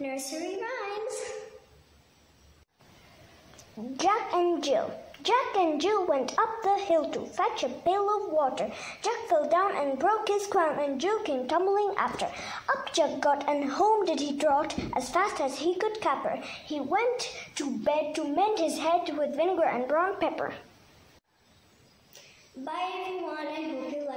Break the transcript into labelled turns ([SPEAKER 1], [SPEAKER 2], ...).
[SPEAKER 1] nursery rhymes.
[SPEAKER 2] Jack and Jill. Jack and Jill went up the hill to fetch a pail of water. Jack fell down and broke his crown, and Jill came tumbling after. Up Jack got, and home did he trot as fast as he could caper. He went to bed to mend his head with vinegar and brown pepper.
[SPEAKER 1] Bye everyone, I hope you like